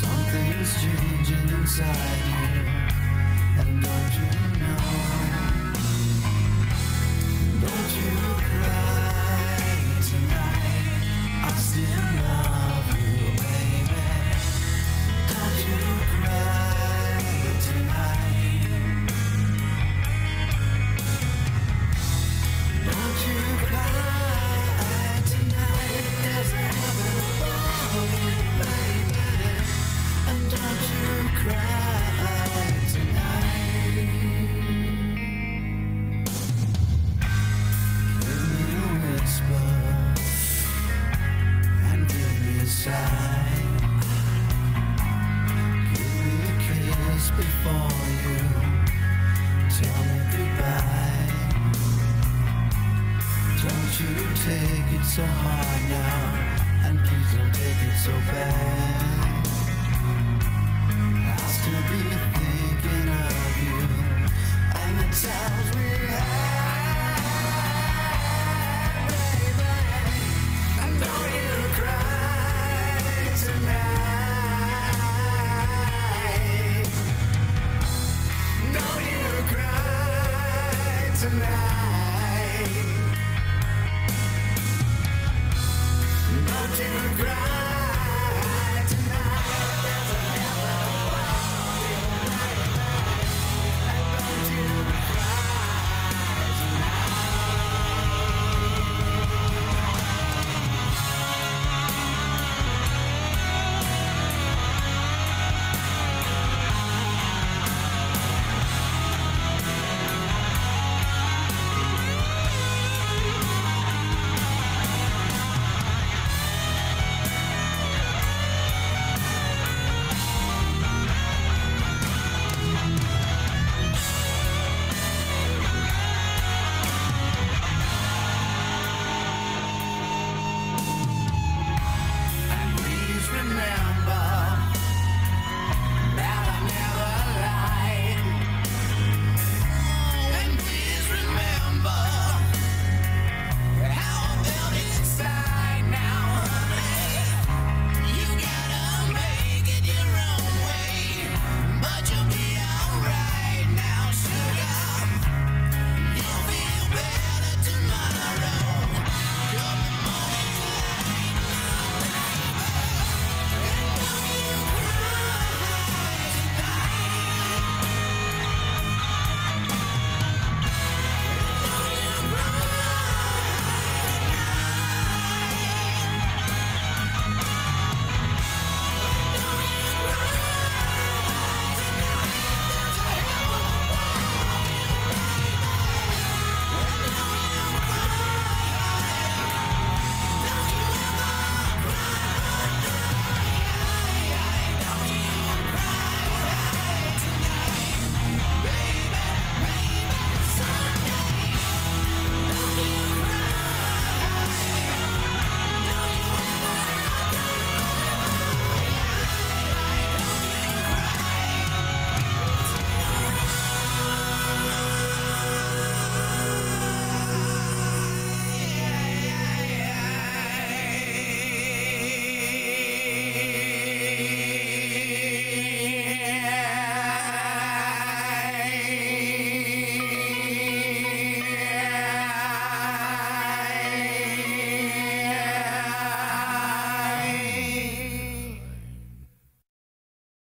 Something's changing inside you, and don't you know? I still love before you tell me goodbye. Don't you take it so hard now, and please don't take it so bad. I'll still be thinking of you and the times we time. Mountain ground.